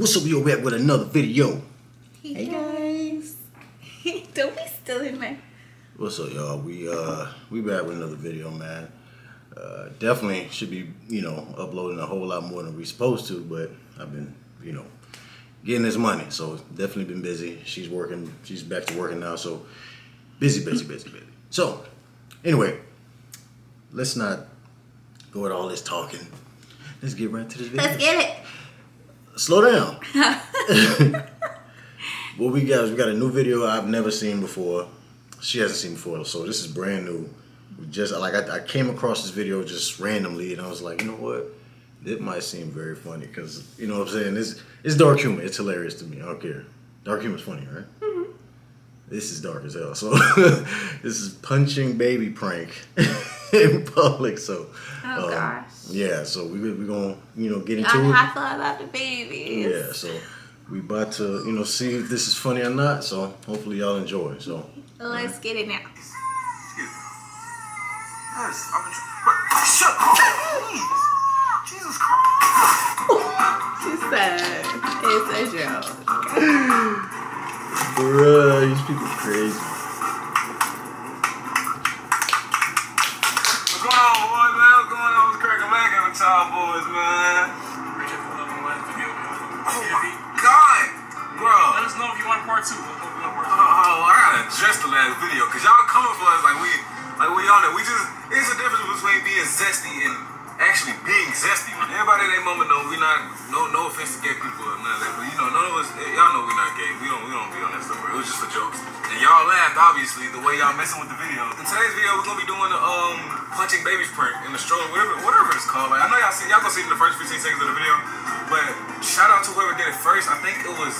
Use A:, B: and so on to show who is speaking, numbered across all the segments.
A: What's up, yo? Back with another video.
B: Hey, guys. Don't be still in there.
A: What's up, y'all? We uh we back with another video, man. Uh, definitely should be you know uploading a whole lot more than we're supposed to, but I've been you know getting this money, so definitely been busy. She's working. She's back to working now, so busy, busy, busy, busy. So anyway, let's not go with all this talking. Let's get right to this video.
B: Let's get it.
A: Slow down. what we got is we got a new video I've never seen before. She hasn't seen before, so this is brand new. We just like I, I came across this video just randomly, and I was like, you know what? It might seem very funny because you know what I'm saying. This it's dark humor. It's hilarious to me. I don't care. Dark humor's funny, right? Mm-hmm. This is dark as hell. So this is punching baby prank in public. So
B: Oh,
A: um,
B: gosh.
A: yeah. So we we gonna you know get into
B: I'm
A: it.
B: how I feel about the babies.
A: Yeah, so we about to, you know, see if this is funny or not. So hopefully y'all enjoy. So
B: Let's get it now.
C: Yes, I'm a but shut up. Jesus Christ.
B: She said it's a joke.
A: Bruh, these people crazy.
D: Know if you want part two. Part
C: Oh,
D: two.
C: I gotta address the last video, cause y'all coming for us like we, like we on it. We just, it's a difference between being zesty and actually being zesty. Man. Everybody in that moment know we not, no, no offense to gay people or that, but you know, none of us, y'all know we not gay. We don't, we don't be on that stuff. It was just for jokes. And y'all laughed, obviously, the way y'all messing with the video. In today's video, we're gonna be doing the um punching babies prank in the stroller, whatever, whatever it's called. Like, I know y'all see, y'all gonna see it in the first 15 seconds of the video, but shout out to whoever did it first. I think it was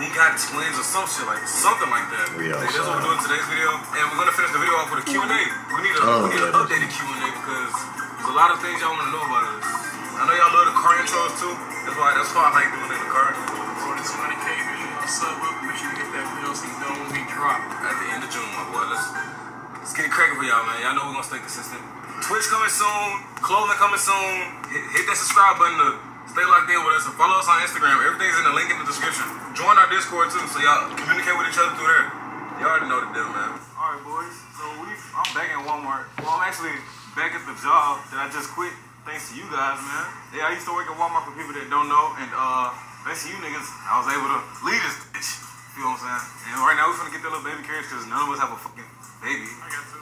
C: we got twins or some shit like something like that.
A: We
C: Like,
A: outside.
C: That's what we're doing today's video, and we're gonna finish the video off with a Q and A. We need a
A: Oh,
C: we need
A: yeah,
C: an
A: that's-
C: updated Q and A because there's a lot of things y'all want to know about us. I know y'all love the car intros too. That's why that's why I like doing it in the car.
D: For the 200K video, sub up. Make sure you hit that video so you know when we drop.
C: At the end of June, my boy. Let's let's get it cracking for y'all, man. Y'all know we're gonna stay consistent. Twitch coming soon, clothing coming soon. Hit, hit that subscribe button to stay locked in with us and follow us on Instagram. Everything's in the link in the description. Join our Discord too, so y'all communicate with each other through there. Y'all already know the deal, man. All right, boys. So we, I'm back at Walmart. Well, I'm actually back at the job that I just quit. Thanks to you guys, man. Yeah, I used to work at Walmart for people that don't know, and uh, thanks to you niggas, I was able to lead this bitch. You know what I'm saying? And right now we're gonna get that little baby carriage because none of us have a fucking baby.
D: I got two.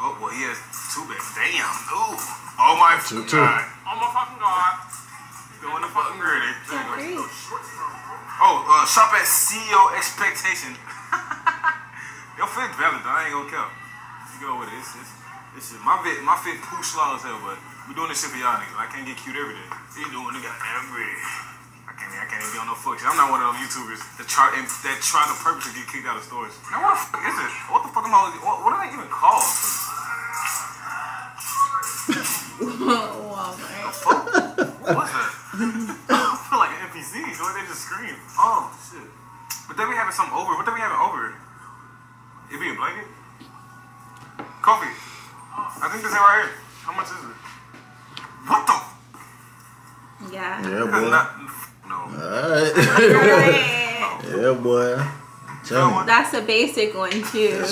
C: Oh, well, he has two babies. Damn. Ooh. Oh my
A: Two,
C: fucking
A: two.
C: God. Shop at CEO Expectation. Your fit valid, though. I ain't gonna care. You go with it. It's, it's, it's just, my fit, my fit poo slaw as hell, but we doing this shit for y'all niggas. I can't get cute every day. You doing the goddamn big. I can't, I can't even be on no fuck shit. I'm not one of them YouTubers that try and, that try to purposely get kicked out of stores. Now what the fuck is it? What the fuck am I? What, what are they even called?
B: Walmart.
C: What's that? scream. Oh shit. But then we having something over. What they be having over? It be a blanket. Coffee. I think this is right here. How much is it? What the?
B: Yeah.
A: yeah, boy.
C: not. No.
A: All right.
B: Right.
A: yeah, boy. Tell
B: That's a basic one too.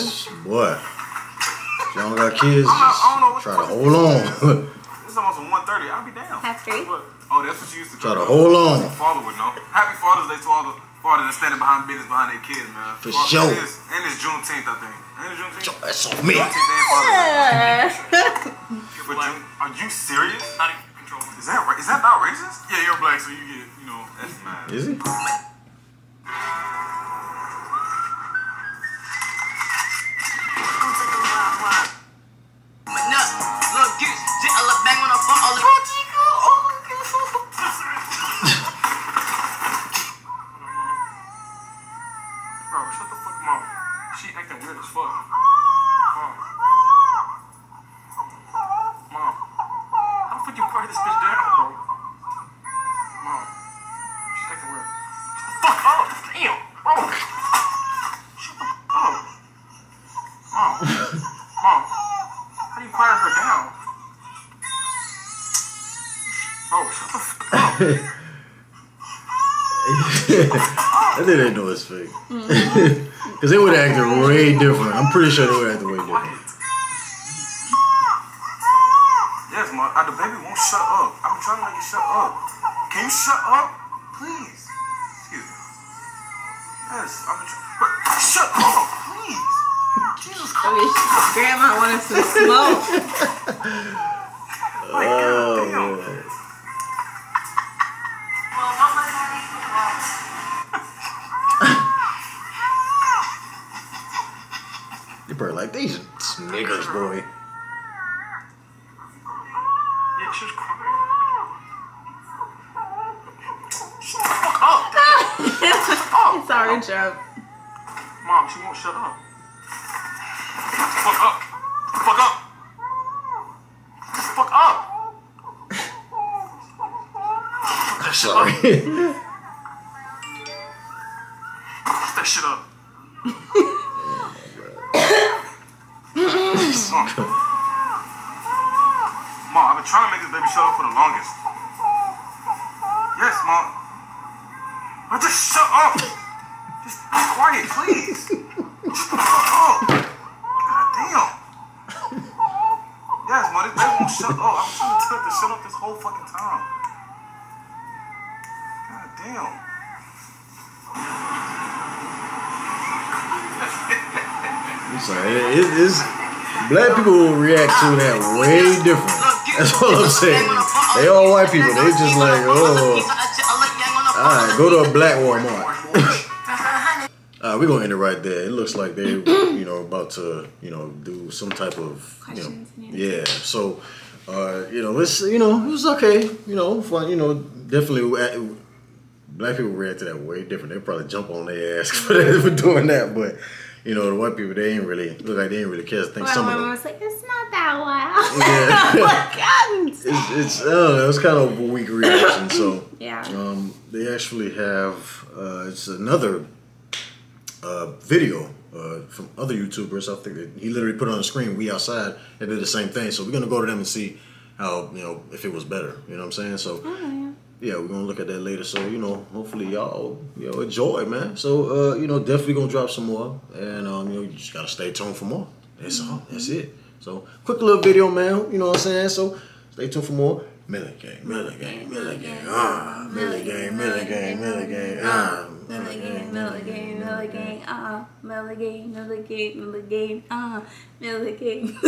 A: boy. If y'all got kids,
C: I'm not- I don't know
A: try to hold on.
C: This is almost a 130. I'll be down.
B: Half straight.
C: What? Oh, that's what you used to
A: Try to hold on.
C: Father would know. Happy Father's Day to all the fathers that standing behind business behind their kids, man.
A: For
C: Father-
A: sure.
C: And it's, and it's Juneteenth, I think. Ain't it Juneteenth?
A: That's on me.
C: Juneteenth and Father's Day.
D: You're
C: But
D: black.
C: June, are you serious?
D: Not even control.
C: Is that ra- is that not racist? Yeah, you're black, so you get you know that's mad.
A: Is he?
D: She acting weird as fuck. Mom. Mom. How the fuck you quiet this bitch down, bro? Mom. She's acting weird. Fuck up! Damn, bro. Shut the fuck up. Mom. Mom. How do you quiet her down? Bro, shut the fuck up.
A: I think they know it's fake. Mm-hmm. Because they would have acted way different. I'm pretty sure they would have acted way different.
C: Yes, ma. Uh, the baby won't shut up. I'm trying to make it shut up. Can you shut up, please? Excuse me. Yes, I'm trying. Shut up, please. Jesus Christ.
B: wish grandma wanted some smoke.
C: Like,
A: Oh, like, these niggas, boy.
C: Yeah, she's crying. Shut the fuck up. Oh,
B: it's our job.
C: Mom, she won't shut up. Fuck up. Fuck up. Fuck up.
A: Sorry.
C: Mom, I've been trying to make this baby shut up for the longest. Yes, Mom. But just shut up. Just be quiet, please. Shut the fuck up. God damn. Yes, Mom, this baby won't shut up. I'm trying to tell it to shut up this whole fucking time. God damn.
A: I'm sorry. It, it, it's, black people will react to that way different. That's all I'm saying. They all white people. They just like, oh, all right, go to a black Walmart. Uh, we're gonna end it right there. It looks like they, you know, about to, you know, do some type of, you know,
B: Questions and answers.
A: yeah. So, uh, you know, it's, you know, it was okay. You know, fun. You know, definitely. Black people react to that way different. They probably jump on their ass for, that, for doing that, but you know, the white people they ain't really look like they ain't really care. I think
B: Well,
A: some
B: my
A: of them.
B: was like, it's not that wild.
A: Yeah.
B: like.
A: It's, it's I don't know. It's kind of a weak reaction. So
B: Yeah.
A: um, they actually have uh, it's another uh, video uh, from other YouTubers. I think that he literally put on the screen. We outside. They did the same thing. So we're gonna go to them and see how you know if it was better. You know what I'm saying? So
B: Oh,
A: yeah. we're gonna look at that later. So you know, hopefully y'all you know enjoy, man. So uh, you know, definitely gonna drop some more, and um, you know, you just gotta stay tuned for more. That's all. That's it. So quick little video, man. You know what I'm saying? So stay tuned for more. Miller Gang, Miller Gang, Miller Gang, ah, Miller Gang, Miller Gang, Miller Gang, ah,
B: Miller game, Miller game, Miller game, uh, Miller game, Miller game, Miller game, uh, Miller game.